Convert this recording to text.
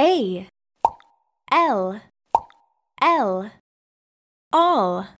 A L L all.